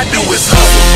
I do is hustle.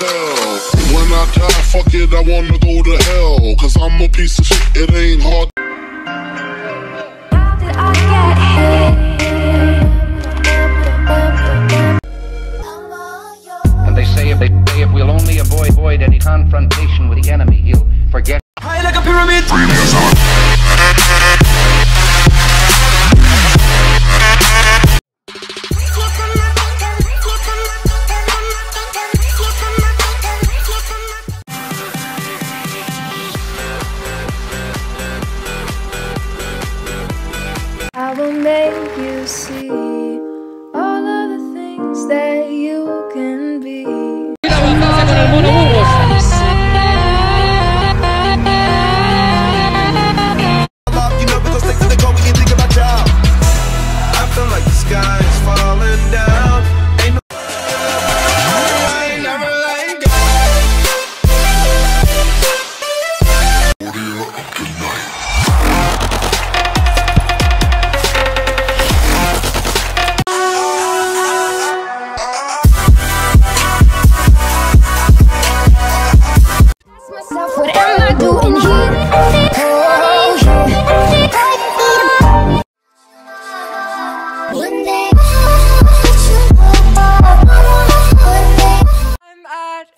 To tell. When I die, fuck it, I wanna go to hell. Cause I'm a piece of shit, it ain't hard. How did I get here? And they say if they say if we'll only avoid, avoid any confrontation with the enemy, he'll forget. I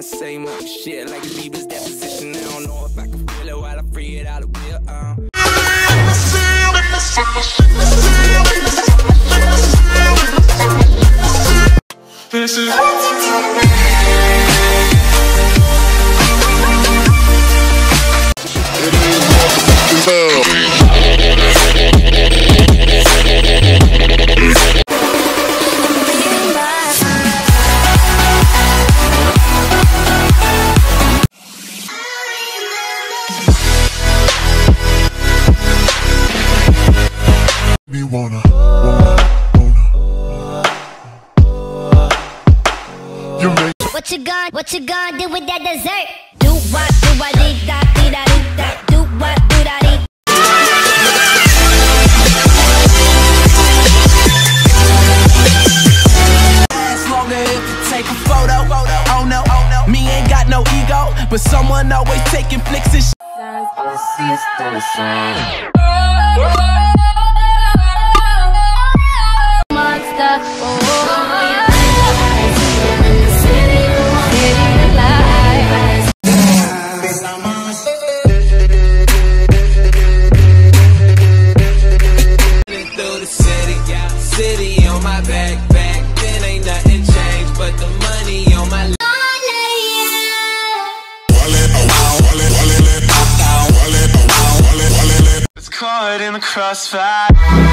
I say more shit like Bieber's deposition. I don't know if I can feel it while I free it out of will. Uh. This is What you gonna, what you gonna do with that dessert? Do what, do what, dee da, dee da, dee da. Do what, do da, dee. Longer if you take a photo. Oh no, me ain't got no ego, but someone always taking flicks and shit. Crossfire.